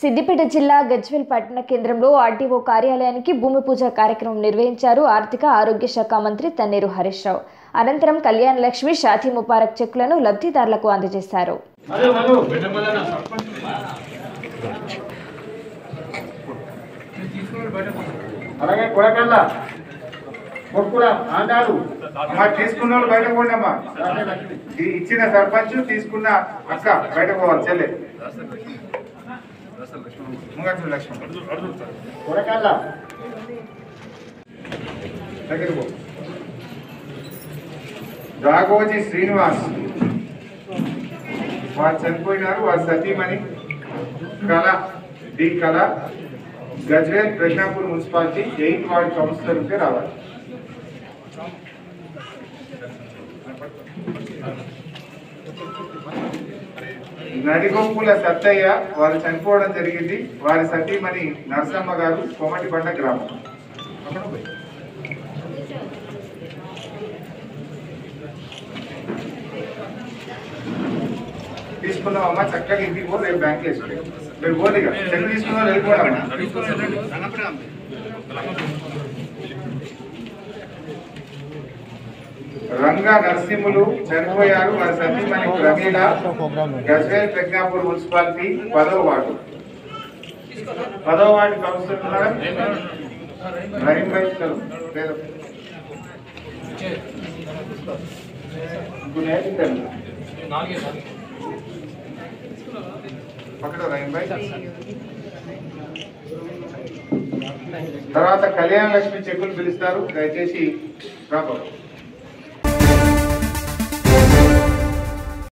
సిద్దిపేట జిల్లా గజ్వెల్ పట్టణ కేంద్రంలో ఆర్టీఓ కార్యాలయానికి భూమి పూజ కార్యక్రమం నిర్వహించారు ఆర్థిక ఆరోగ్య శాఖ మంత్రి తన్నేరు హరీష్ రావు. అనంతరం కళ్యాణ లక్ష్మి షాతి ముబారక్ చెక్కులను లబ్ధిదారులకు అందజేశారు. అలాగే కొడకల్లా కొడుకురా ఆండాలు తీసుకున్న వాళ్ళు బయట ఇచ్చిన సర్పంచ్ తీసుకున్న అక్క బయట పోవాలి చెల్లె. ముంగట్ల లక్ష్మణ్ కొడకల్లా దగ్గర పో రాఘోజీ శ్రీనివాస్ వారు చనిపోయినారు వారి సతీమణి Kala D Kala Gajwel Prajnapur municipality eighth ward councillor ఉంటే రావాలి నడిగొప్పుల సత్తయ్య వారు చనిపోవడం జరిగింది. వారి సతీమణి నరసమ్మ గారు కొమటిబండ గ్రామం. తీసుకున్నామమ్మా చక్కగా ఇంటికి పో రేపు బ్యాంక్ వేసుకో. మీరు పోలీగా చెక్ తీసుకున్నా వెళ్ళిపోవాలమ్మా రంగా నరసింహులు చనిపోయారు. వారి సతీమణి ప్రమీల గజ్వేల్ ప్రజ్ఞాపూర్ మున్సిపాలిటీ పదవ వార్డు. పదవ వార్డు కౌన్సిలర్ రహీం భాయ్ చలో రహీం భాయ్ తర్వాత కళ్యాణ లక్ష్మి చెక్కులు పిలుస్తారు. దయచేసి రాబోతుంది